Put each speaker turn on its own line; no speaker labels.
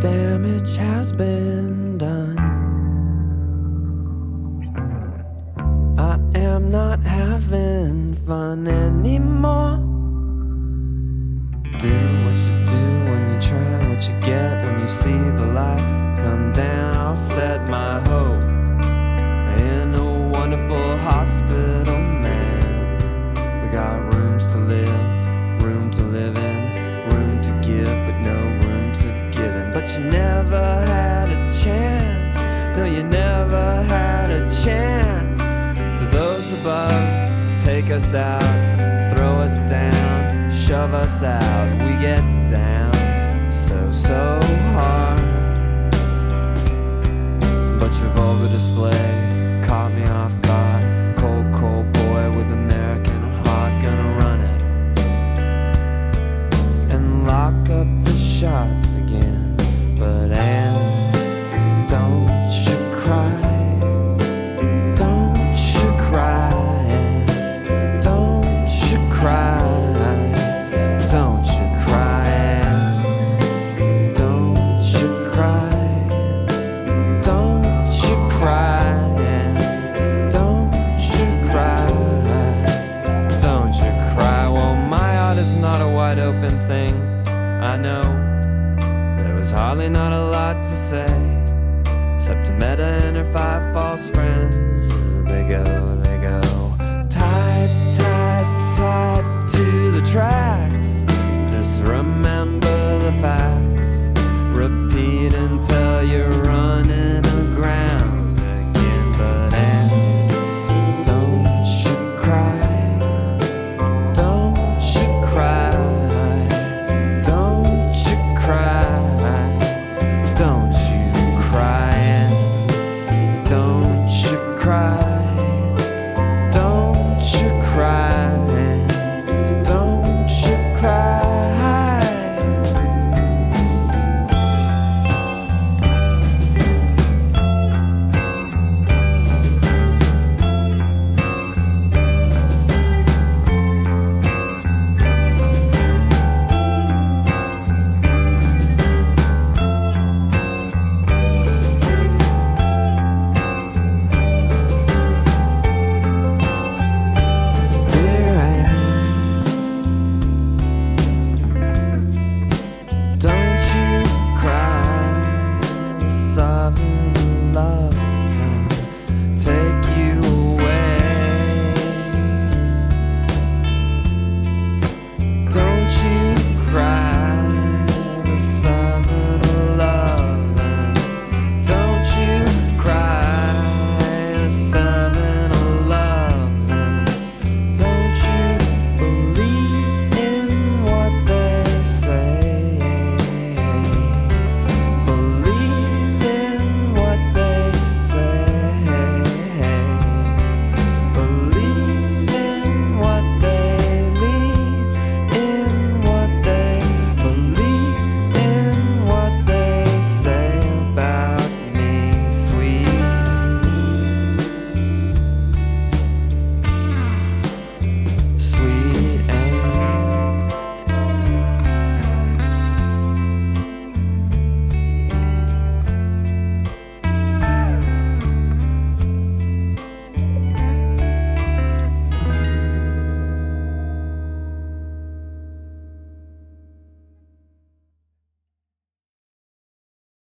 damage has been done. I am not having fun anymore. Do what you do when you try what you get when you see the light come down. But you never had a chance, no, you never had a chance. To those above, take us out, throw us down, shove us out. We get down so, so hard. not a wide open thing, I know. There was hardly not a lot to say, except Meta and her five false friends. They go, they go, tied, tied, tied to the tracks. Just remember the facts. Repeat until you're running